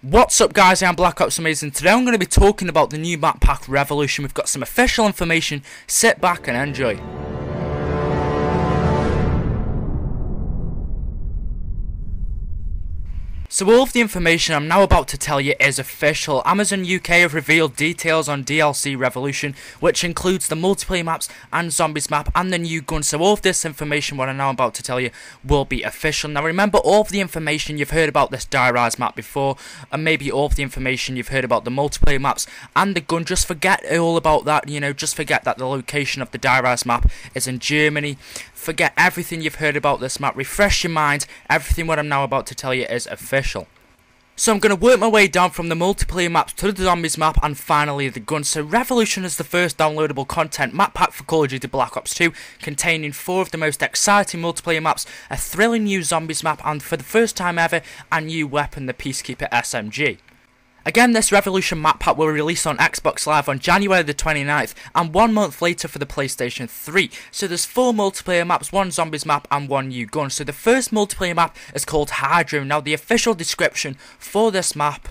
What's up guys, I'm Black Ops Amazing. Today I'm going to be talking about the new map pack Revolution. We've got some official information. Sit back and enjoy. So all of the information I'm now about to tell you is official. Amazon UK have revealed details on DLC Revolution, which includes the multiplayer maps and zombies map and the new gun. So all of this information, what I'm now about to tell you, will be official. Now remember all of the information you've heard about this Rise map before, and maybe all of the information you've heard about the multiplayer maps and the gun. Just forget all about that, you know, just forget that the location of the Rise map is in Germany. Forget everything you've heard about this map, refresh your mind, everything what I'm now about to tell you is official. So I'm going to work my way down from the multiplayer maps to the zombies map and finally the gun. So Revolution is the first downloadable content map pack for Call of Duty Black Ops 2 containing four of the most exciting multiplayer maps, a thrilling new zombies map and for the first time ever a new weapon, the Peacekeeper SMG. Again, this Revolution map pack will release on Xbox Live on January the 29th and one month later for the PlayStation 3. So there's four multiplayer maps, one zombies map and one new gun. So the first multiplayer map is called Hydro. Now the official description for this map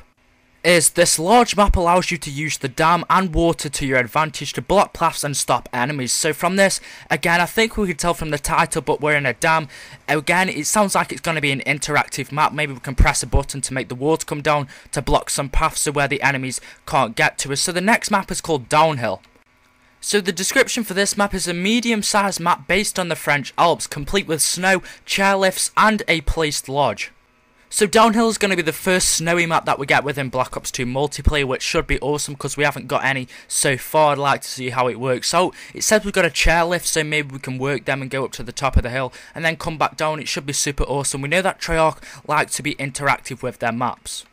is this large map allows you to use the dam and water to your advantage to block paths and stop enemies. So from this, again, I think we can tell from the title, but we're in a dam. Again, it sounds like it's going to be an interactive map. Maybe we can press a button to make the water come down to block some paths so where the enemies can't get to us. So the next map is called Downhill. So the description for this map is a medium-sized map based on the French Alps, complete with snow, chairlifts and a placed lodge. So Downhill is going to be the first snowy map that we get within Black Ops 2 multiplayer, which should be awesome because we haven't got any so far. I'd like to see how it works. So it says we've got a chairlift, so maybe we can work them and go up to the top of the hill and then come back down. It should be super awesome. We know that Treyarch like to be interactive with their maps.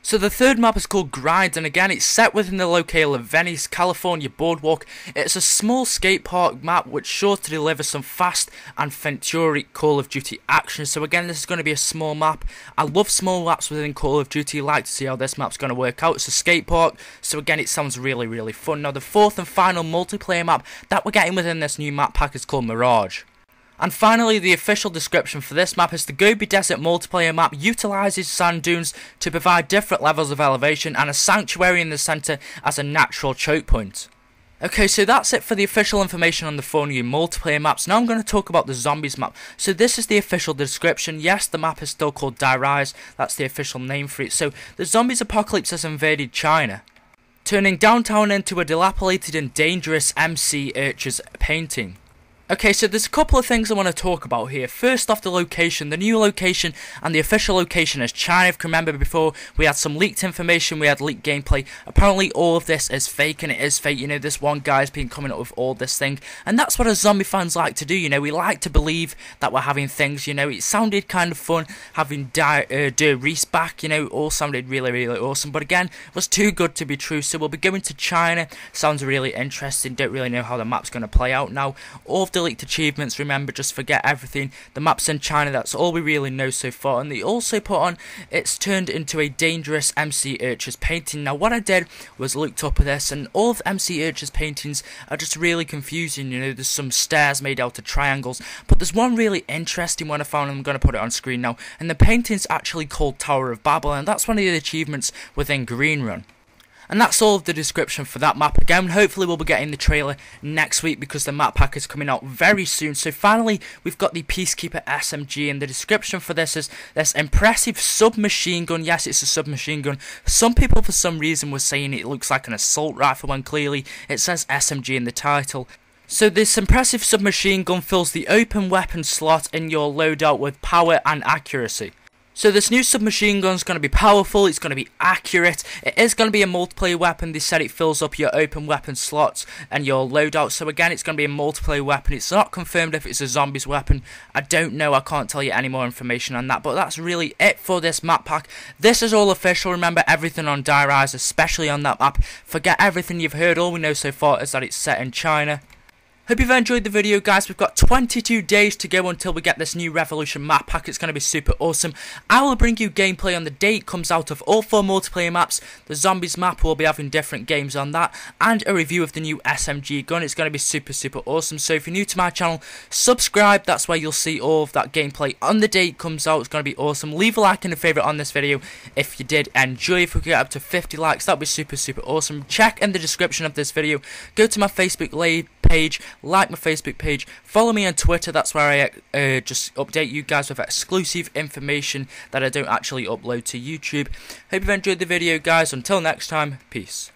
So the third map is called Grind, and again it's set within the locale of Venice, California Boardwalk. It's a small skate park map which sure to deliver some fast and Venturi Call of Duty action. So again this is going to be a small map. I love small maps within Call of Duty, like to see how this map's going to work out. It's a skate park, so again it sounds really really fun. Now the fourth and final multiplayer map that we're getting within this new map pack is called Mirage. And finally, the official description for this map is the Gobi Desert multiplayer map utilises sand dunes to provide different levels of elevation and a sanctuary in the centre as a natural choke point. Okay, so that's it for the official information on the four new multiplayer maps. Now I'm going to talk about the zombies map. So this is the official description. Yes, the map is still called Die Rise. That's the official name for it. So the zombies apocalypse has invaded China, turning downtown into a dilapidated and dangerous MC Escher's painting. Okay, so there's a couple of things I want to talk about here. First off, the location. The new location and the official location is China. If you remember before, we had some leaked information, we had leaked gameplay. Apparently, all of this is fake, and it is fake. You know, this one guy's been coming up with all this thing. And that's what us zombie fans like to do, you know. We like to believe that we're having things, you know. It sounded kind of fun having Di uh, Riese back, you know. All sounded really, really awesome. But again, it was too good to be true. So we'll be going to China. Sounds really interesting. Don't really know how the map's going to play out now. All of the leaked achievements, remember, just forget everything. The map's in China, that's all we really know so far. And they also put on, it's turned into a dangerous MC Escher's painting. Now, what I did was looked up this, and all of MC Escher's paintings are just really confusing. You know, there's some stairs made out of triangles, but there's one really interesting one I found, I'm going to put it on screen now. And the painting's actually called Tower of Babel, and that's one of the achievements within Green Run. And that's all of the description for that map. Again, hopefully we'll be getting the trailer next week because the map pack is coming out very soon. So finally, we've got the Peacekeeper SMG and the description for this is this impressive submachine gun. Yes, it's a submachine gun. Some people for some reason were saying it looks like an assault rifle when clearly it says SMG in the title. So this impressive submachine gun fills the open weapon slot in your loadout with power and accuracy. So this new submachine gun is going to be powerful, it's going to be accurate, it is going to be a multiplayer weapon, they said it fills up your open weapon slots and your loadout, so again it's going to be a multiplayer weapon, it's not confirmed if it's a zombies weapon, I don't know, I can't tell you any more information on that, but that's really it for this map pack, this is all official, remember everything on Die Rise, especially on that map, forget everything you've heard, all we know so far is that it's set in China, Hope you've enjoyed the video guys, we've got 22 days to go until we get this new Revolution map pack, it's going to be super awesome. I will bring you gameplay on the day it comes out of all four multiplayer maps, the Zombies map will be having different games on that, and a review of the new SMG gun, it's going to be super super awesome. So if you're new to my channel, subscribe, that's where you'll see all of that gameplay on the day it comes out, it's going to be awesome. Leave a like and a favourite on this video if you did enjoy, if we could get up to 50 likes, that would be super super awesome. Check in the description of this video, go to my Facebook page, like my Facebook page, follow me on Twitter, that's where I uh, just update you guys with exclusive information that I don't actually upload to YouTube. Hope you've enjoyed the video guys, until next time, peace.